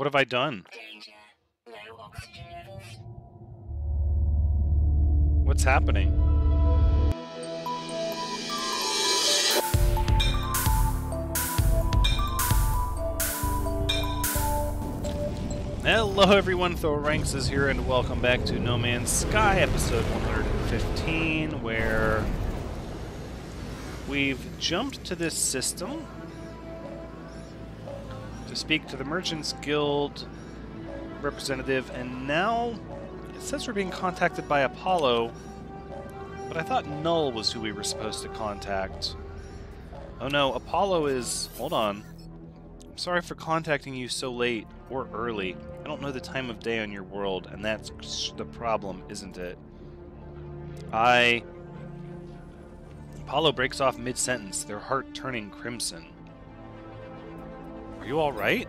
What have I done? What's happening? Hello everyone, Thranxes is here and welcome back to No Man's Sky, episode 115, where we've jumped to this system to speak to the Merchants Guild representative, and now it says we're being contacted by Apollo, but I thought Null was who we were supposed to contact. Oh no, Apollo is... hold on. I'm sorry for contacting you so late or early. I don't know the time of day on your world, and that's the problem, isn't it? I... Apollo breaks off mid-sentence, their heart turning crimson. You alright?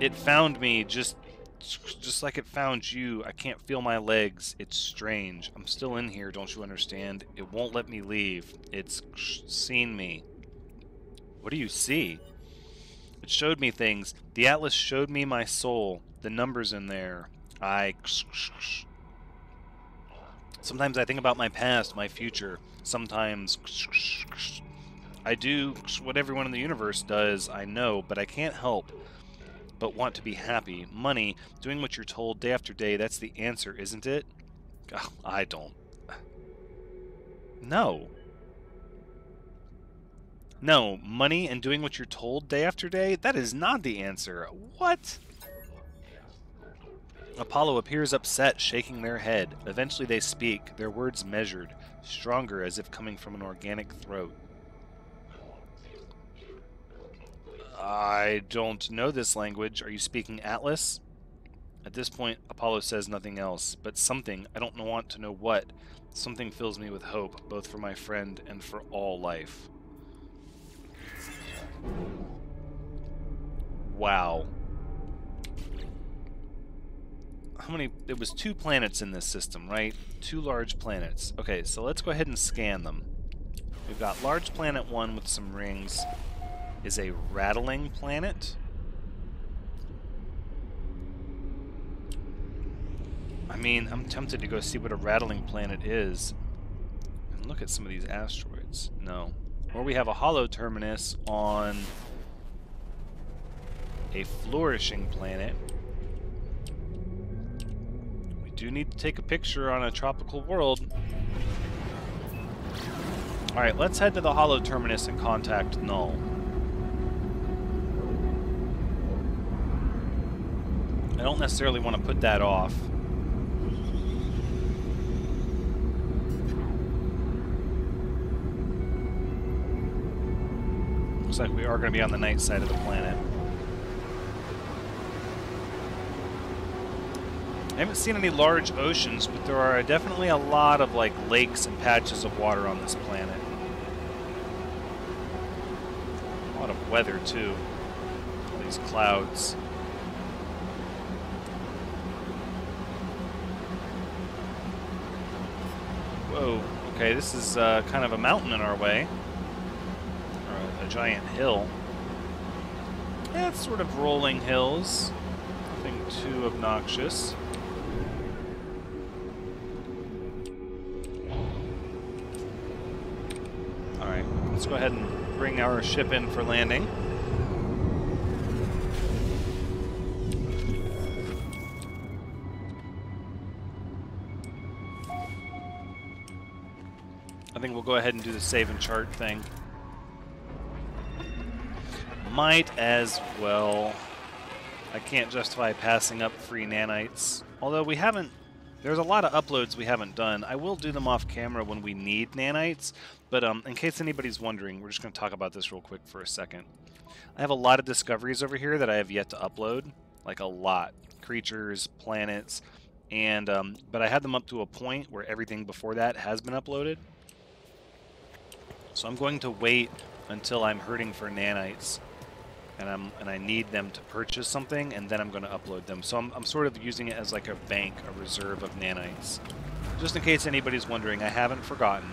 It found me just just like it found you. I can't feel my legs. It's strange. I'm still in here, don't you understand? It won't let me leave. It's seen me. What do you see? It showed me things. The Atlas showed me my soul. The numbers in there. I... Sometimes I think about my past, my future. Sometimes... I do what everyone in the universe does, I know, but I can't help but want to be happy. Money, doing what you're told day after day, that's the answer, isn't it? I don't. No. No, money and doing what you're told day after day, that is not the answer. What? Apollo appears upset, shaking their head. Eventually they speak, their words measured, stronger as if coming from an organic throat. I don't know this language. Are you speaking Atlas? At this point, Apollo says nothing else, but something, I don't want to know what, something fills me with hope, both for my friend and for all life. Wow. How many? There was two planets in this system, right? Two large planets. Okay, so let's go ahead and scan them. We've got large planet 1 with some rings, is a rattling planet. I mean, I'm tempted to go see what a rattling planet is. And look at some of these asteroids. No. Or we have a holo terminus on a flourishing planet. We do need to take a picture on a tropical world. Alright, let's head to the holo terminus and contact Null. I don't necessarily want to put that off. Looks like we are going to be on the night side of the planet. I haven't seen any large oceans, but there are definitely a lot of like lakes and patches of water on this planet. A lot of weather too. All these clouds. Whoa, okay, this is uh, kind of a mountain in our way. Or a, a giant hill. Yeah, it's sort of rolling hills. Nothing too obnoxious. Alright, let's go ahead and bring our ship in for landing. Go ahead and do the save and chart thing. Might as well. I can't justify passing up free nanites. Although we haven't... There's a lot of uploads we haven't done. I will do them off camera when we need nanites, but um, in case anybody's wondering, we're just going to talk about this real quick for a second. I have a lot of discoveries over here that I have yet to upload. Like a lot. Creatures, planets, and um, but I had them up to a point where everything before that has been uploaded. So I'm going to wait until I'm hurting for nanites and I'm and I need them to purchase something and then I'm going to upload them. So I'm, I'm sort of using it as like a bank, a reserve of nanites. Just in case anybody's wondering, I haven't forgotten.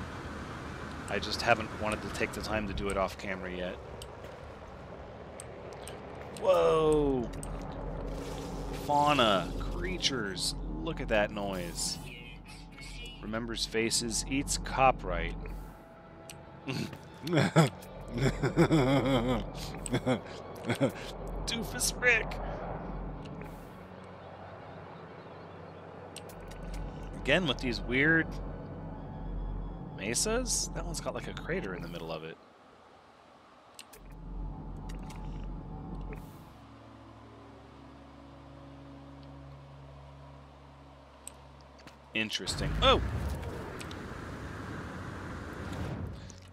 I just haven't wanted to take the time to do it off camera yet. Whoa! Fauna, creatures, look at that noise. Remembers faces, eats copyright. Doofus Rick! Again with these weird mesas? That one's got like a crater in the middle of it. Interesting. Oh!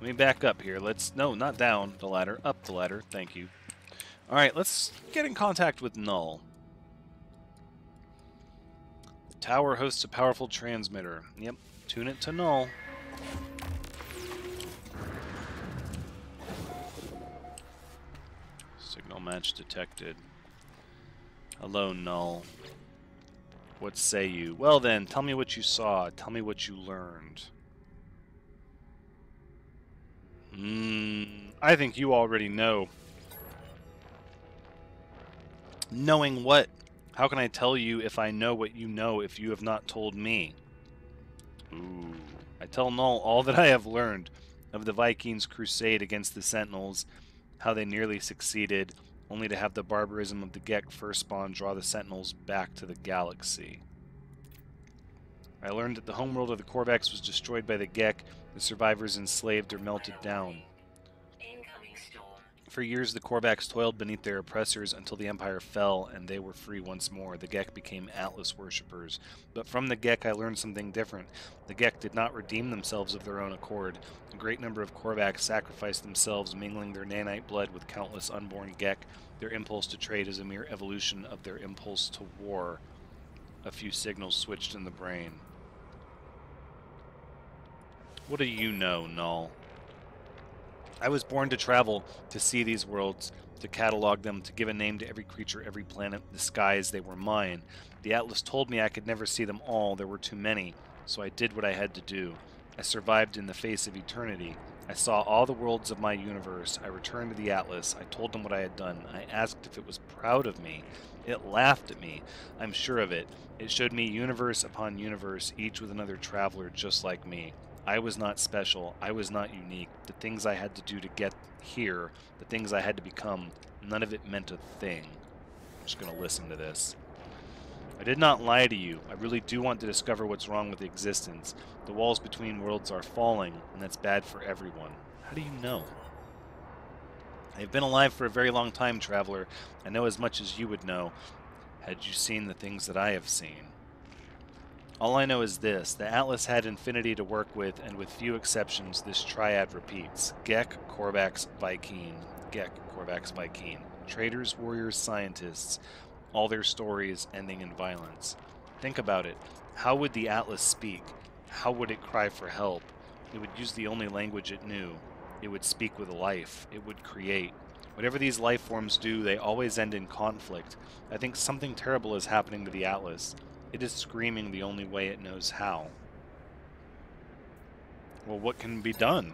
Let me back up here. Let's... No, not down the ladder. Up the ladder. Thank you. Alright, let's get in contact with Null. The tower hosts a powerful transmitter. Yep, tune it to Null. Signal match detected. Hello, Null. What say you? Well then, tell me what you saw. Tell me what you learned. I think you already know. Knowing what? How can I tell you if I know what you know if you have not told me? Ooh. I tell Null all that I have learned of the Vy'keen's crusade against the Sentinels, how they nearly succeeded, only to have the barbarism of the Gek Firstborn draw the Sentinels back to the galaxy. I learned that the homeworld of the Korvax was destroyed by the Gek, the survivors enslaved or melted down. For years, the Korvax toiled beneath their oppressors until the Empire fell and they were free once more. The Gek became Atlas worshippers. But from the Gek, I learned something different. The Gek did not redeem themselves of their own accord. A great number of Korvax sacrificed themselves, mingling their nanite blood with countless unborn Gek. Their impulse to trade is a mere evolution of their impulse to war. A few signals switched in the brain. What do you know, Null? I was born to travel, to see these worlds, to catalog them, to give a name to every creature, every planet, the skies, they were mine. The Atlas told me I could never see them all, there were too many, so I did what I had to do. I survived in the face of eternity. I saw all the worlds of my universe. I returned to the Atlas. I told them what I had done. I asked if it was proud of me. It laughed at me. I'm sure of it. It showed me universe upon universe, each with another traveler just like me. I was not special. I was not unique. The things I had to do to get here, the things I had to become, none of it meant a thing. I'm just going to listen to this. I did not lie to you. I really do want to discover what's wrong with existence. The walls between worlds are falling, and that's bad for everyone. How do you know? I've been alive for a very long time, traveler. I know as much as you would know, had you seen the things that I have seen. All I know is this the Atlas had infinity to work with, and with few exceptions, this triad repeats Gek, Korvax, Vy'keen. Gek, Korvax, Vy'keen. Traders, warriors, scientists, all their stories ending in violence. Think about it. How would the Atlas speak? How would it cry for help? It would use the only language it knew. It would speak with life. It would create. Whatever these life forms do, they always end in conflict. I think something terrible is happening to the Atlas. It is screaming the only way it knows how. Well, what can be done?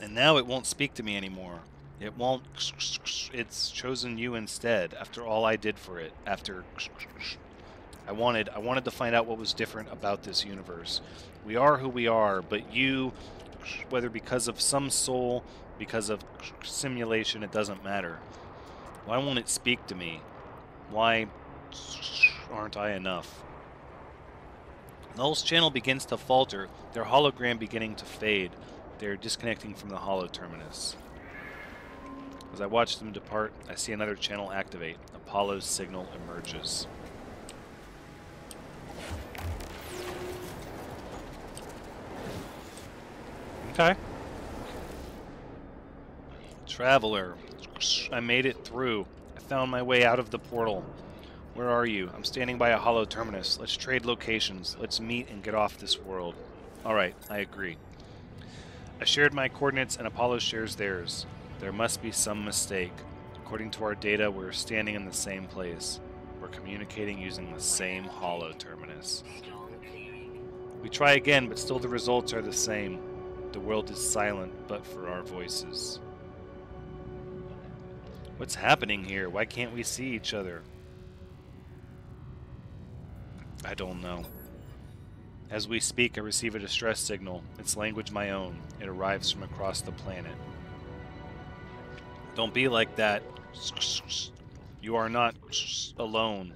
And now it won't speak to me anymore. It won't. It's chosen you instead. After all I did for it. After. I wanted. I wanted to find out what was different about this universe. We are who we are, but you, whether because of some soul, because of simulation, it doesn't matter. Why won't it speak to me? Why aren't I enough? Null's channel begins to falter, their hologram beginning to fade. They're disconnecting from the holo terminus. As I watch them depart, I see another channel activate. Apollo's signal emerges. Okay. Traveler. I made it through. I found my way out of the portal. Where are you? I'm standing by a holo terminus. Let's trade locations. Let's meet and get off this world. Alright, I agree. I shared my coordinates and Apollo shares theirs. There must be some mistake. According to our data, we're standing in the same place. We're communicating using the same holo terminus. We try again, but still the results are the same. The world is silent but for our voices. What's happening here? Why can't we see each other? I don't know. As we speak, I receive a distress signal. Its language my own. It arrives from across the planet. Don't be like that. You are not alone.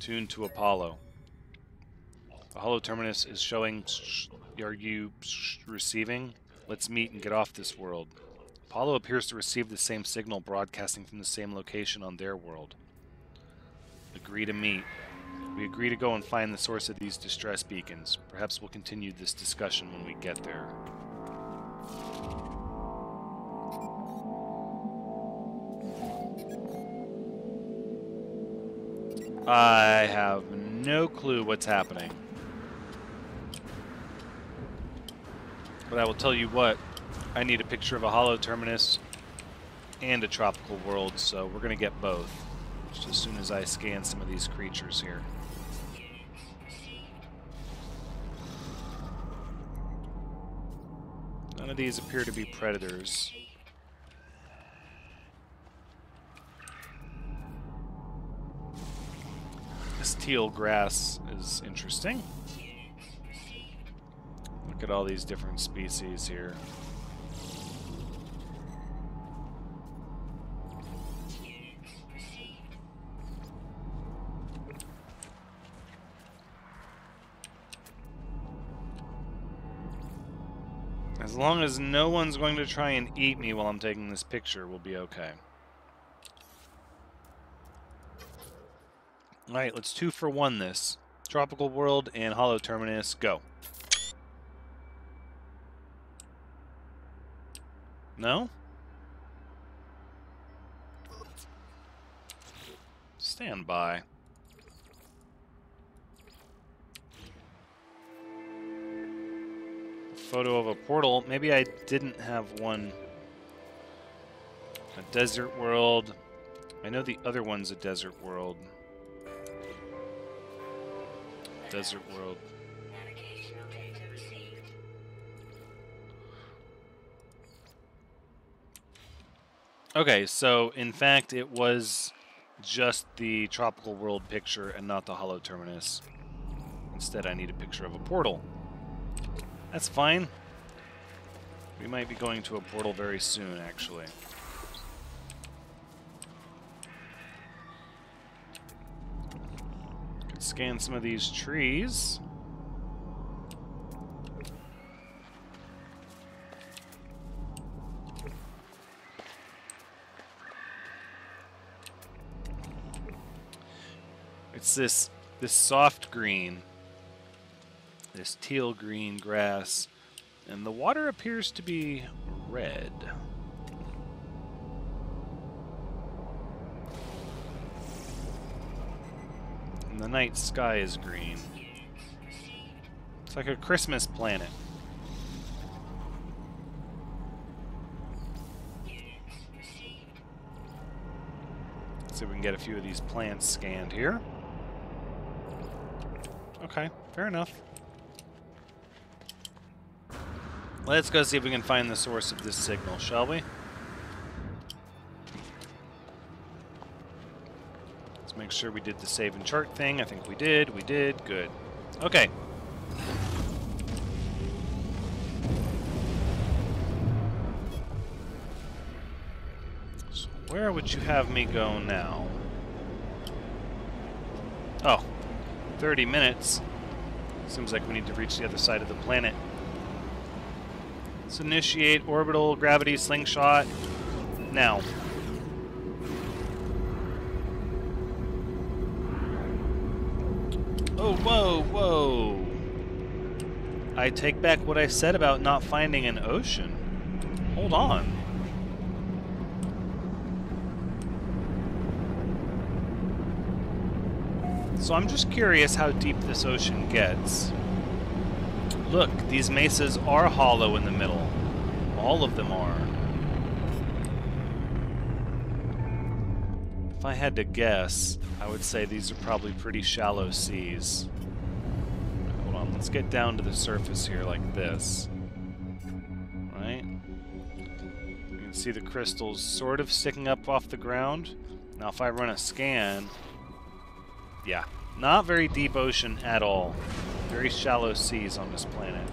Tuned to Apollo. The holo terminus is showing. Are you receiving? Let's meet and get off this world. Apollo appears to receive the same signal broadcasting from the same location on their world. Agree to meet. We agree to go and find the source of these distress beacons. Perhaps we'll continue this discussion when we get there. I have no clue what's happening. But I will tell you what, I need a picture of a holo terminus and a tropical world, so we're going to get both. Just as soon as I scan some of these creatures here. None of these appear to be predators. This teal grass is interesting. Look at all these different species here. As long as no one's going to try and eat me while I'm taking this picture, we'll be okay. Alright, let's two for one this. Tropical World and Holo Terminus, go. No? Stand by. Photo of a portal. Maybe I didn't have one. A desert world. I know the other one's a desert world. Desert world. Okay, so in fact it was just the tropical world picture and not the holo terminus. Instead I need a picture of a portal. That's fine. We might be going to a portal very soon, actually. Could scan some of these trees. It's this this soft green, this teal green grass, and the water appears to be red. And the night sky is green. It's like a Christmas planet. See if we can get a few of these plants scanned here. Okay, fair enough. Let's go see if we can find the source of this signal, shall we? Let's make sure we did the save and chart thing. I think we did. We did. Good. Okay. So where would you have me go now? Oh, 30 minutes. Seems like we need to reach the other side of the planet. Let's initiate orbital gravity slingshot now. Oh, whoa, whoa. I take back what I said about not finding an ocean. Hold on. So I'm just curious how deep this ocean gets. Look, these mesas are hollow in the middle. All of them are. If I had to guess, I would say these are probably pretty shallow seas. Hold on, let's get down to the surface here like this. Right? You can See the crystals sort of sticking up off the ground. Now, if I run a scan, yeah, not very deep ocean at all. Very shallow seas on this planet.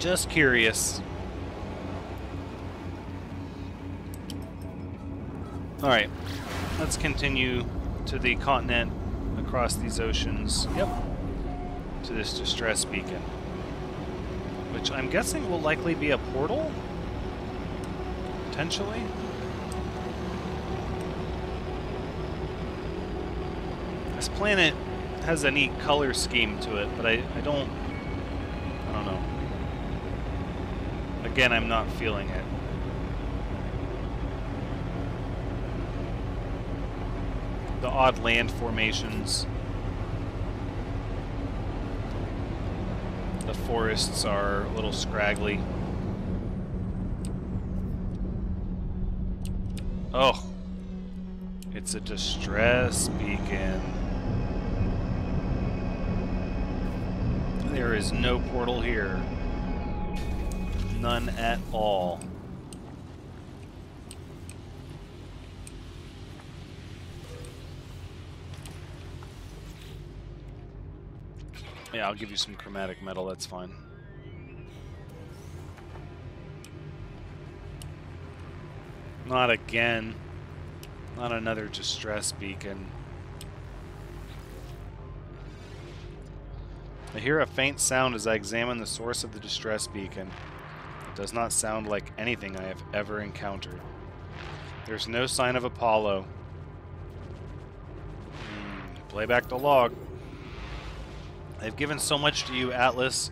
Just curious. Alright, let's continue to the continent across these oceans. Yep. To this distress beacon. Which I'm guessing will likely be a portal? Potentially? This planet has a neat color scheme to it, but I, I don't... I don't know. Again, I'm not feeling it. The odd land formations. The forests are a little scraggly. Oh. It's a distress beacon. There is no portal here. None at all. Yeah, I'll give you some chromatic metal, that's fine. Not again. Not another distress beacon. I hear a faint sound as I examine the source of the distress beacon. Does not sound like anything I have ever encountered. There's no sign of Apollo. Mm, play back the log. I've given so much to you, Atlas.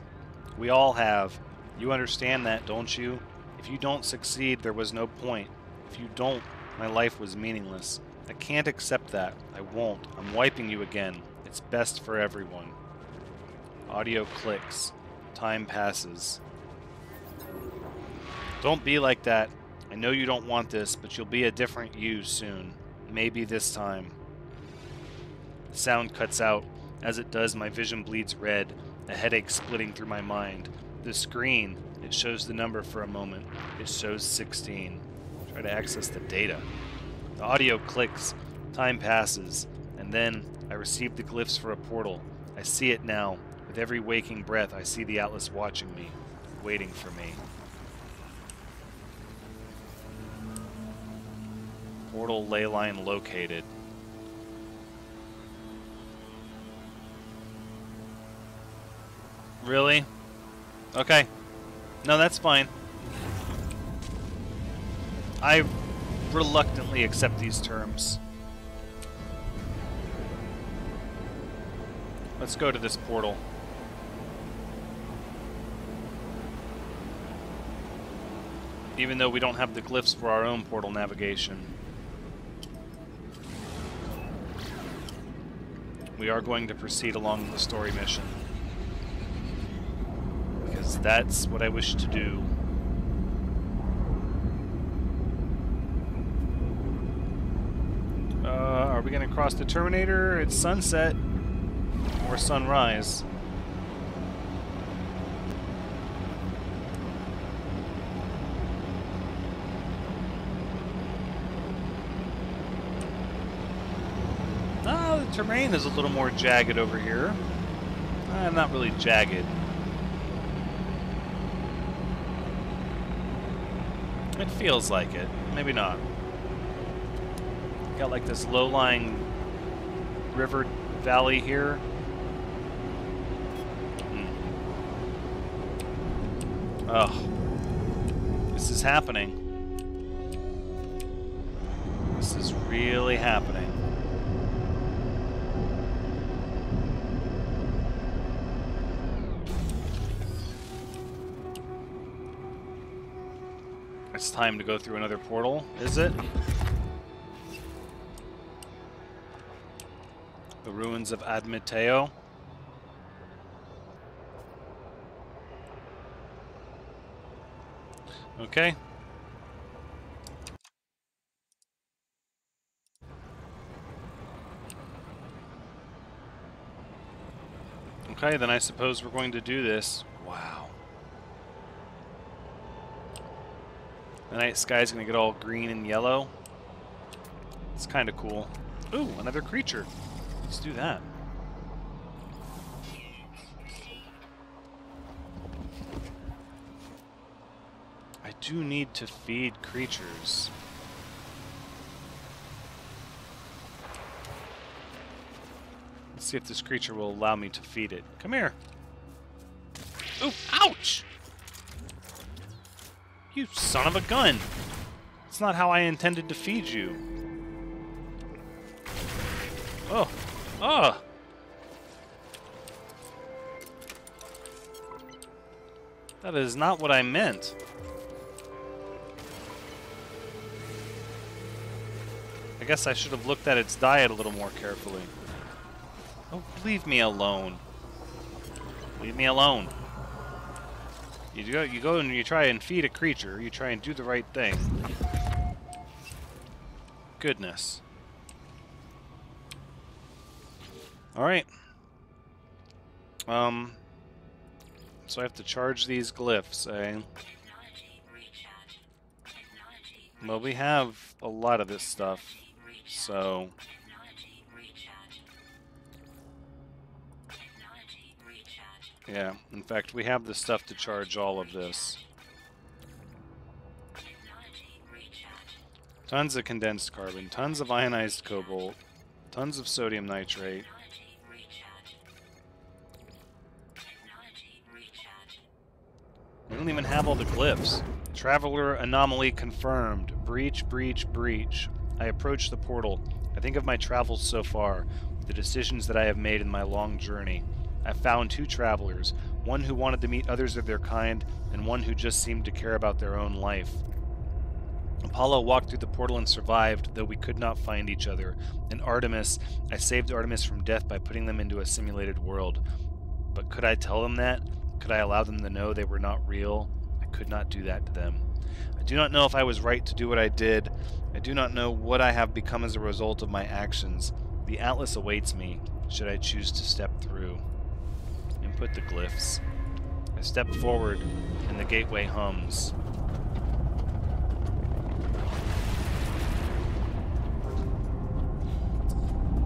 We all have. You understand that, don't you? If you don't succeed, there was no point. If you don't, my life was meaningless. I can't accept that. I won't. I'm wiping you again. It's best for everyone. Audio clicks. Time passes. Don't be like that. I know you don't want this, but you'll be a different you soon. Maybe this time. The sound cuts out. As it does, my vision bleeds red, a headache splitting through my mind. The screen, it shows the number for a moment. It shows 16. Try to access the data. The audio clicks, time passes, and then I receive the glyphs for a portal. I see it now. With every waking breath, I see the Atlas watching me, waiting for me. Portal ley line located. Really? Okay. No, that's fine. I reluctantly accept these terms. Let's go to this portal. Even though we don't have the glyphs for our own portal navigation. We are going to proceed along the story mission. Because that's what I wish to do. Uh, are we going to cross the Terminator? It's sunset or sunrise. Ah, the terrain is a little more jagged over here. Uh, not really jagged. It feels like it. Maybe not. Got like this low-lying river valley here. Oh. This is happening. This is really happening. Time to go through another portal, is it? The ruins of Admiteo. Okay. Okay, then I suppose we're going to do this. Wow. The night sky's going to get all green and yellow. It's kind of cool. Ooh, another creature. Let's do that. I do need to feed creatures. Let's see if this creature will allow me to feed it. Come here. Ooh, ouch! You son of a gun! It's not how I intended to feed you. Oh. Oh! That is not what I meant. I guess I should have looked at its diet a little more carefully. Oh, leave me alone. Leave me alone. You go, you go and you try and feed a creature. You try and do the right thing. Goodness. All right. Um. So I have to charge these glyphs, eh? Well, we have a lot of this stuff, so yeah. In fact, we have the stuff to charge all of this. Tons of condensed carbon, tons of ionized cobalt, tons of sodium nitrate. We don't even have all the glyphs. Traveler anomaly confirmed. Breach, breach, breach. I approach the portal. I think of my travels so far, the decisions that I have made in my long journey. I found two travelers, one who wanted to meet others of their kind, and one who just seemed to care about their own life. Apollo walked through the portal and survived, though we could not find each other. And Artemis, I saved Artemis from death by putting them into a simulated world. But could I tell them that? Could I allow them to know they were not real? I could not do that to them. I do not know if I was right to do what I did. I do not know what I have become as a result of my actions. The Atlas awaits me, should I choose to step through. Input the glyphs. I step forward, and the gateway hums.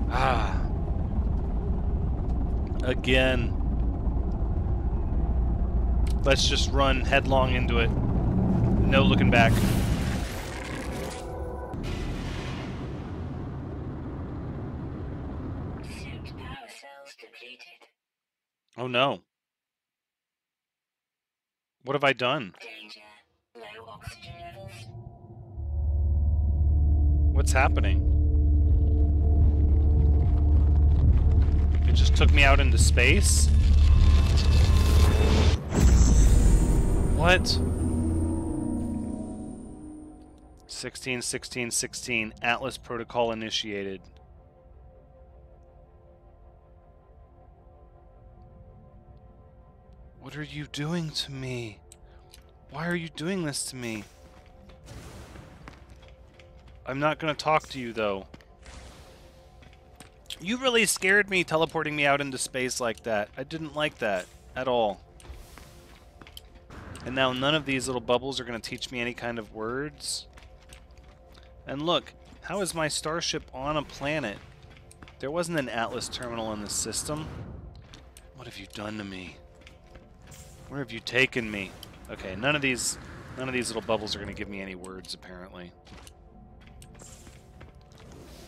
Ah. Again. Let's just run headlong into it. No looking back. Oh no. What have I done? What's happening? It just took me out into space? What? 16, 16, 16. Atlas protocol initiated. What are you doing to me? Why are you doing this to me? I'm not gonna talk to you though. You really scared me teleporting me out into space like that. I didn't like that at all. And now none of these little bubbles are gonna teach me any kind of words. And look, how is my starship on a planet? There wasn't an Atlas terminal in the system. What have you done to me? Where have you taken me? Okay, none of these none of these little bubbles are gonna give me any words apparently.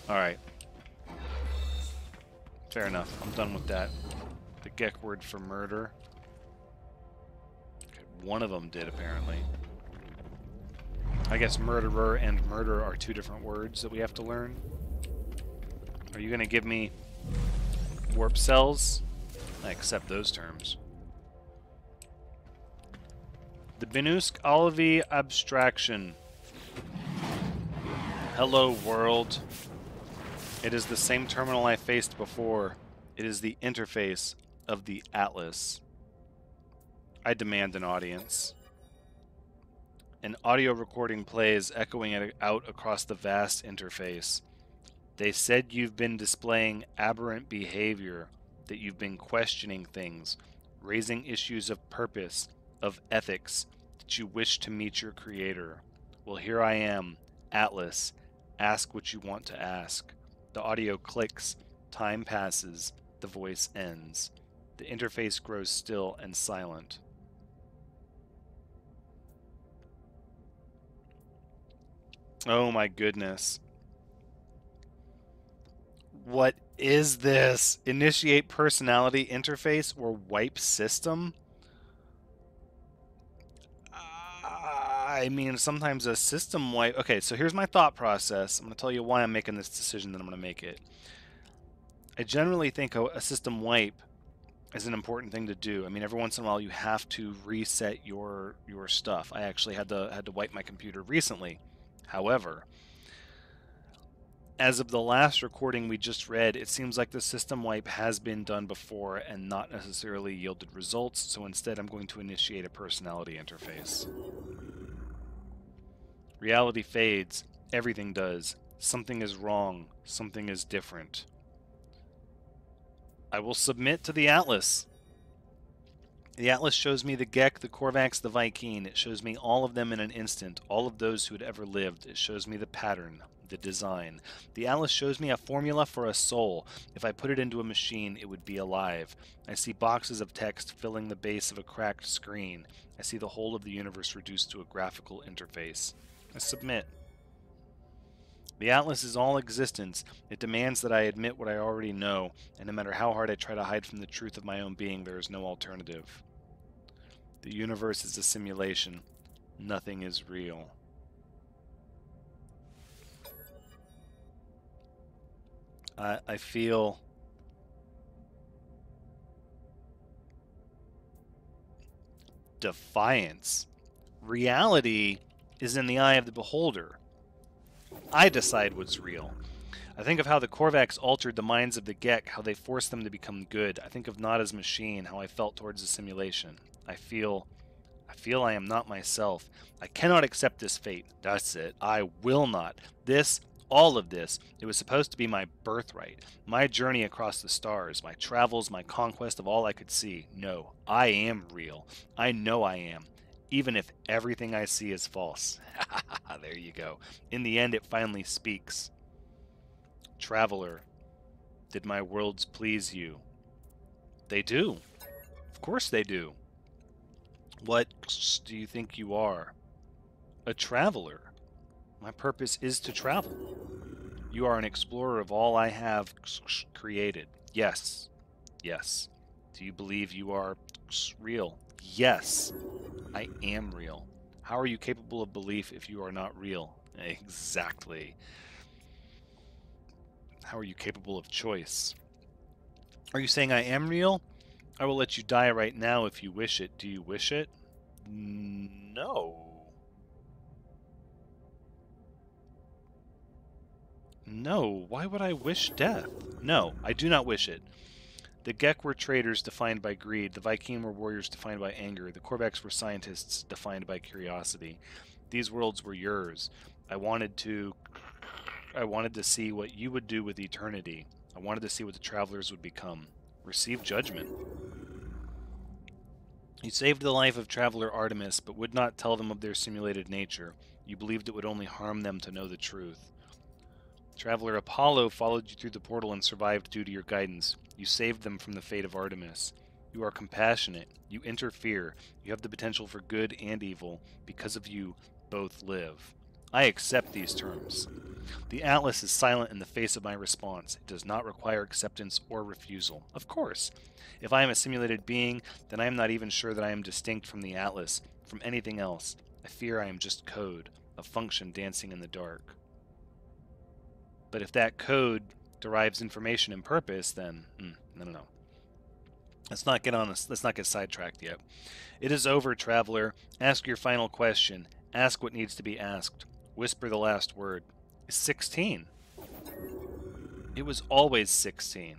Alright. Fair enough. I'm done with that. The Gek word for murder. Okay, one of them did, apparently. I guess murderer and murder are two different words that we have to learn. Are you going to give me warp cells? I accept those terms. The Binusk Olivi Abstraction. Hello, world. It is the same terminal I faced before. It is the interface of the Atlas. I demand an audience. An audio recording plays, echoing it out across the vast interface. They said you've been displaying aberrant behavior. that you've been questioning things, raising issues of purpose, of ethics, that you wish to meet your creator. Well, here I am, Atlas. Ask what you want to ask. The audio clicks, time passes, the voice ends. The interface grows still and silent. Oh my goodness. What is this? Initiate personality interface or wipe system? I mean, sometimes a system wipe. Okay, so here's my thought process. I'm going to tell you why I'm making this decision, then I'm going to make it. I generally think a, a system wipe is an important thing to do. I mean, every once in a while you have to reset your your stuff. I actually had to had to wipe my computer recently. However, as of the last recording we just read, it seems like the system wipe has been done before and not necessarily yielded results, so instead I'm going to initiate a personality interface. Reality fades, everything does. Something is wrong, something is different. I will submit to the Atlas. The Atlas shows me the Gek, the Korvax, the Vy'keen. It shows me all of them in an instant, all of those who had ever lived. It shows me the pattern, the design. The Atlas shows me a formula for a soul. If I put it into a machine, it would be alive. I see boxes of text filling the base of a cracked screen. I see the whole of the universe reduced to a graphical interface. I submit. The Atlas is all existence. It demands that I admit what I already know, and no matter how hard I try to hide from the truth of my own being, there is no alternative. The universe is a simulation. Nothing is real. I, I feel defiance. Reality is in the eye of the beholder. I decide what's real. I think of how the Korvax altered the minds of the Gek, how they forced them to become good. I think of Nada's machine, how I felt towards the simulation. I feel I feel I am not myself. I cannot accept this fate. That's it. I will not. This all of this, it was supposed to be my birthright, my journey across the stars, my travels, my conquest of all I could see. No, I am real. I know I am even if everything I see is false. there you go. In the end, it finally speaks. Traveler, did my worlds please you? They do. Of course they do. What do you think you are? A traveler. My purpose is to travel. You are an explorer of all I have created. Yes. Yes. Do you believe you are real? Yes. I am real. How are you capable of belief if you are not real? Exactly. How are you capable of choice? Are you saying I am real? I will let you die right now if you wish it. Do you wish it? No. No. Why would I wish death? No, I do not wish it. The Gek were traders defined by greed. The Vy'keen were warriors defined by anger. The Korvax were scientists defined by curiosity. These worlds were yours. I wanted to I wanted to see what you would do with eternity. I wanted to see what the travelers would become. Receive judgment. You saved the life of traveler Artemis, but would not tell them of their simulated nature. You believed it would only harm them to know the truth. Traveler Apollo followed you through the portal and survived due to your guidance. You saved them from the fate of Artemis. You are compassionate. You interfere. You have the potential for good and evil. Because of you, both live. I accept these terms. The Atlas is silent in the face of my response. It does not require acceptance or refusal. Of course. If I am a simulated being, then I am not even sure that I am distinct from the Atlas, from anything else. I fear I am just code, a function dancing in the dark. But if that code derives information and purpose, then mm, no, no, no. Let's not get on. A, let's not get sidetracked yet. It is over, traveler. Ask your final question. Ask what needs to be asked. Whisper the last word. Sixteen. It was always sixteen.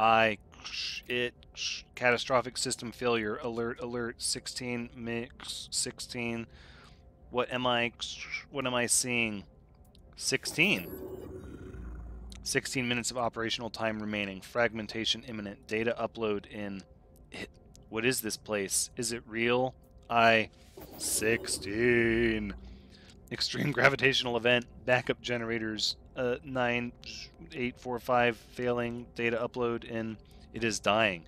I, it, catastrophic system failure. Alert, alert. Sixteen mix. Sixteen. What am I? What am I seeing? 16. 16 minutes of operational time remaining. Fragmentation imminent. Data upload in. What is this place? Is it real? I. 16. Extreme gravitational event. Backup generators. Uh, 9845 failing. Data upload in. It is dying.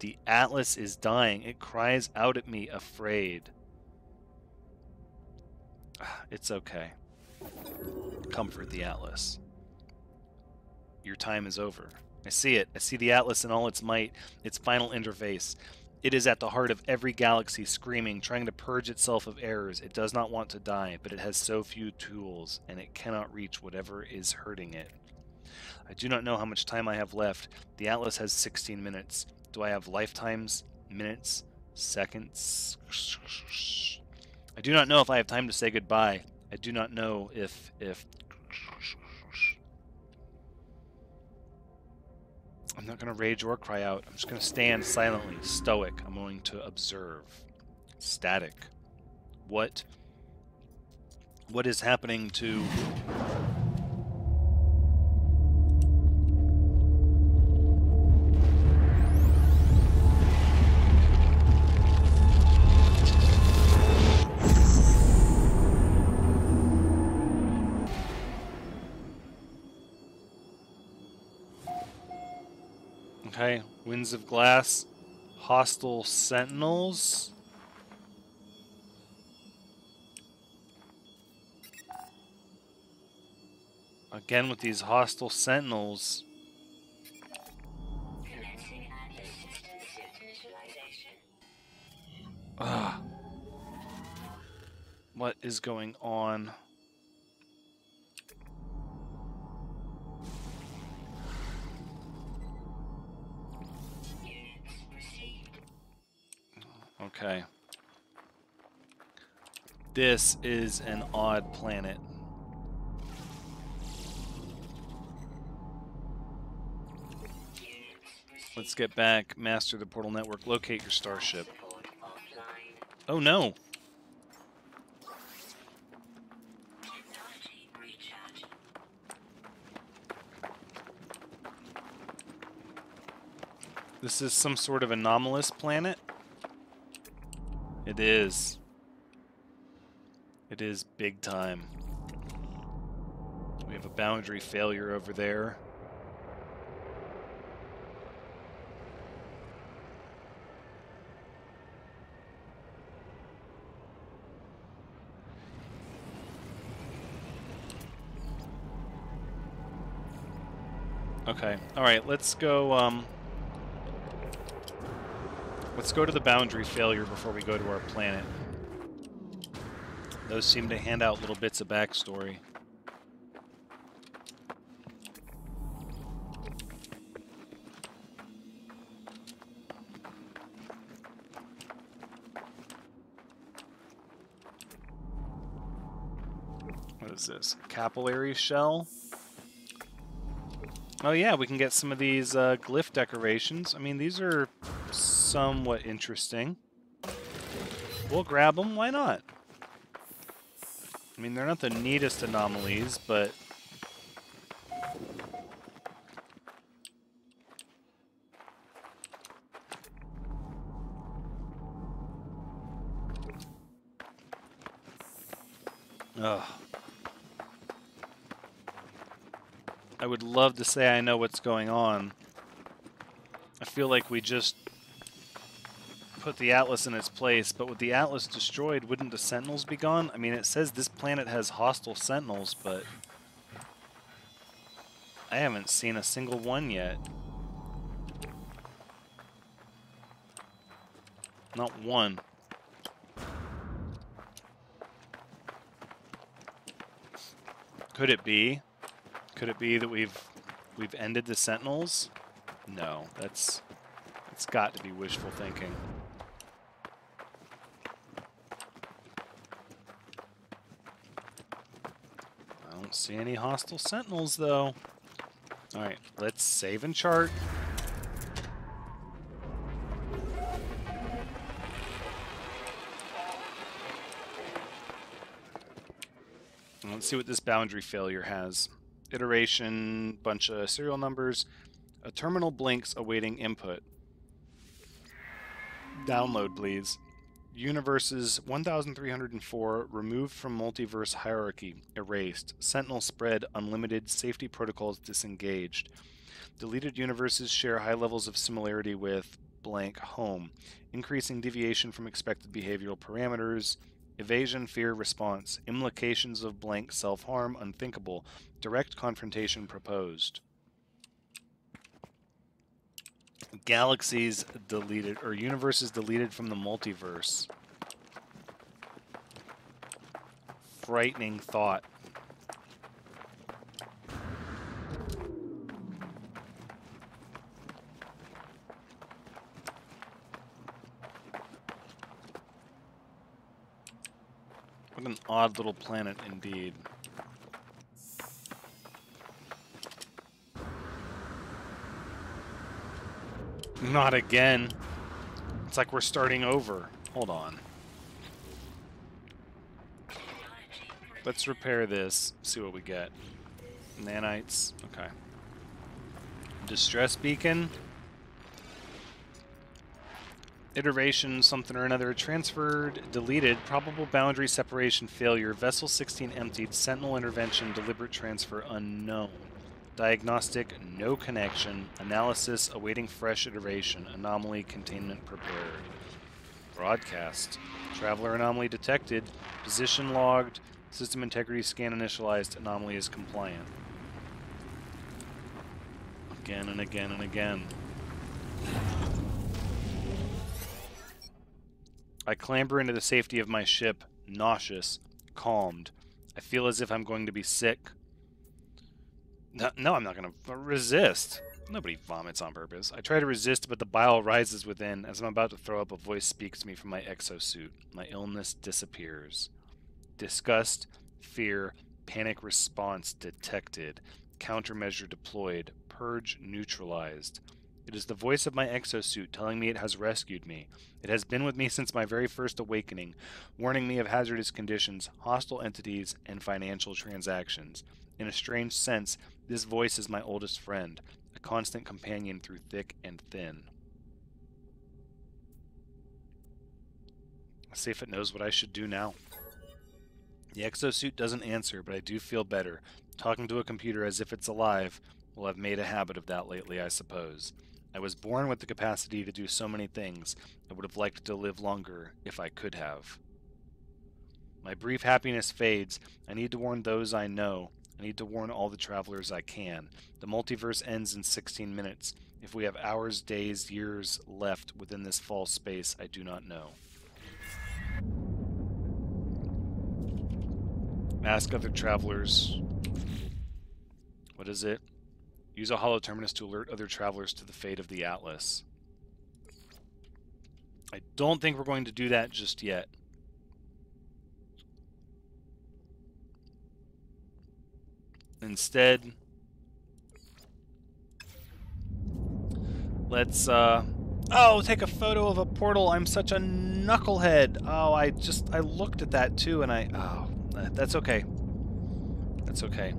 The Atlas is dying. It cries out at me, afraid. It's okay. Comfort the Atlas. Your time is over. I see it. I see the Atlas in all its might, its final interface. It is at the heart of every galaxy, screaming, trying to purge itself of errors. It does not want to die, but it has so few tools, and it cannot reach whatever is hurting it. I do not know how much time I have left. The Atlas has 16 minutes. Do I have lifetimes, minutes, seconds? I do not know if I have time to say goodbye. I do not know if if I'm not going to rage or cry out. I'm just going to stand silently, stoic. I'm going to observe. Static. What what is happening to of glass, hostile sentinels. Again with these hostile sentinels. Ugh. What is going on? Okay. This is an odd planet. Let's get back, master the portal network, locate your starship. Oh no! This is some sort of anomalous planet? It is. It is big time. We have a boundary failure over there. Okay. All right, let's go um Let's go to the boundary failure before we go to our planet. Those seem to hand out little bits of backstory. What is this? Capillary shell? Oh yeah, we can get some of these uh, glyph decorations. I mean, these are somewhat interesting. We'll grab them. Why not? I mean, they're not the neatest anomalies, but Ugh. I would love to say I know what's going on. I feel like we just put the Atlas in its place, but with the Atlas destroyed, wouldn't the Sentinels be gone? I mean, it says this planet has hostile Sentinels, but I haven't seen a single one yet. Not one. Could it be? Could it be that we've we've ended the Sentinels? No, that's it's got to be wishful thinking. Don't see any hostile Sentinels though. All right, let's save and chart. Let's see what this boundary failure has. iteration, bunch of serial numbers, a terminal blinks awaiting input. Download, please. Universes 1304 removed from multiverse hierarchy, erased. Sentinel spread, unlimited, safety protocols disengaged. Deleted universes share high levels of similarity with blank home, increasing deviation from expected behavioral parameters, evasion, fear, response, implications of blank self harm unthinkable, direct confrontation proposed. Galaxies deleted, or universes deleted from the multiverse. Frightening thought. What an odd little planet indeed. Not again. It's like we're starting over. Hold on. Let's repair this, see what we get. Nanites, okay. Distress beacon. Iteration, something or another, transferred, deleted, probable boundary separation failure, vessel 16 emptied, sentinel intervention, deliberate transfer unknown. Diagnostic, no connection, analysis, awaiting fresh iteration, anomaly, containment prepared. Broadcast, traveler anomaly detected, position logged, system integrity scan initialized, anomaly is compliant. Again and again and again. I clamber into the safety of my ship, nauseous, calmed. I feel as if I'm going to be sick. No, no I'm not going to resist. Nobody vomits on purpose. I try to resist, but the bile rises within. As I'm about to throw up, a voice speaks to me from my exosuit. My illness disappears. Disgust, fear, panic response detected. Countermeasure deployed. Purge neutralized. It is the voice of my exosuit telling me it has rescued me. It has been with me since my very first awakening, warning me of hazardous conditions, hostile entities, and financial transactions. In a strange sense, this voice is my oldest friend, a constant companion through thick and thin. Let's see if it knows what I should do now. The exosuit doesn't answer, but I do feel better. Talking to a computer as if it's alive, well, I've made a habit of that lately, I suppose. I was born with the capacity to do so many things. I would have liked to live longer if I could have. My brief happiness fades. I need to warn those I know. I need to warn all the travelers I can. The multiverse ends in 16 minutes. If we have hours, days, years left within this false space, I do not know. Ask other travelers. What is it? Use a holo terminus to alert other travelers to the fate of the Atlas. I don't think we're going to do that just yet. Instead, let's, uh, oh, take a photo of a portal. I'm such a knucklehead. Oh, I just, I looked at that too and I, oh, that's okay. That's okay.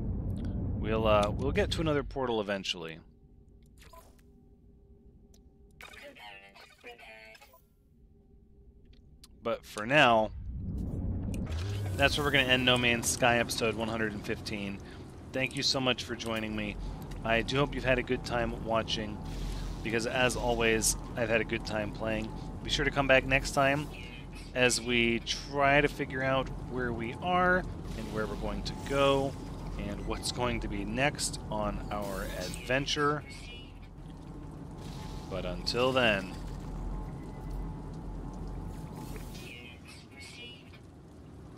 We'll uh we'll get to another portal eventually. But for now, that's where we're going to end No Man's Sky episode 115. Thank you so much for joining me. I do hope you've had a good time watching, because as always, I've had a good time playing. Be sure to come back next time as we try to figure out where we are and where we're going to go and what's going to be next on our adventure. But until then,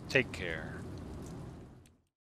take care.